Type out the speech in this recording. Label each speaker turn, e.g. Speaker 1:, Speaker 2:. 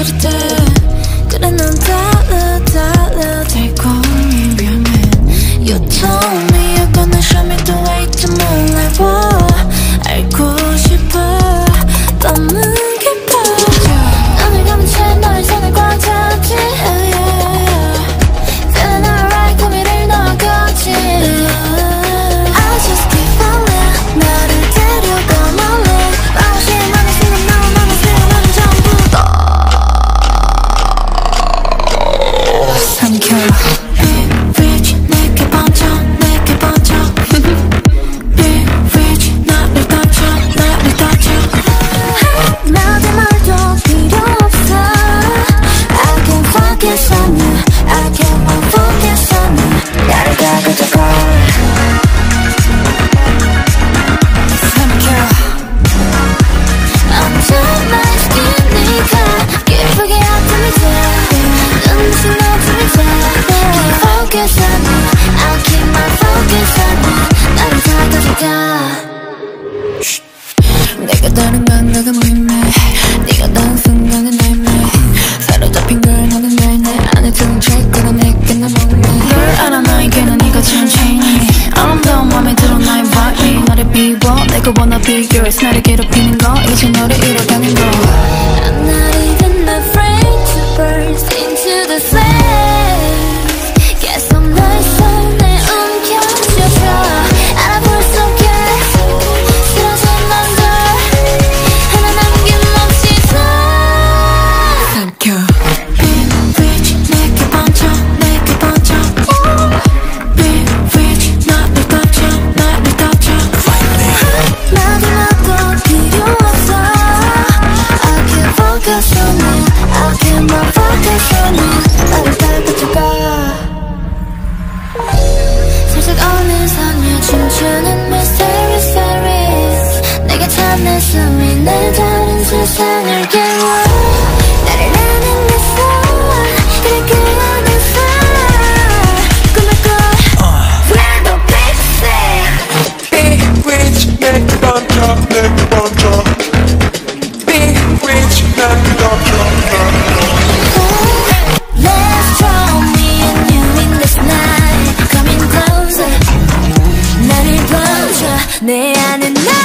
Speaker 1: 어릴 때 그래 난 달라 달라 달콤히 위험해 요청 걸 알아 나에게는 네가 천천히 아름다운 맘에 들어 나의 vibe. 너를 비워. 내가 wanna be yours. 나를 괴롭히는 거. 이제 너를 잃어가는 거. focus on me I cannot focus on me 나를 달궈줘봐 살짝 어느 선에 춤추는 mysterious fairies 내가 찾는 숨이 날 다른 세상을 깨워 내 안에 나